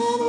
Anyway.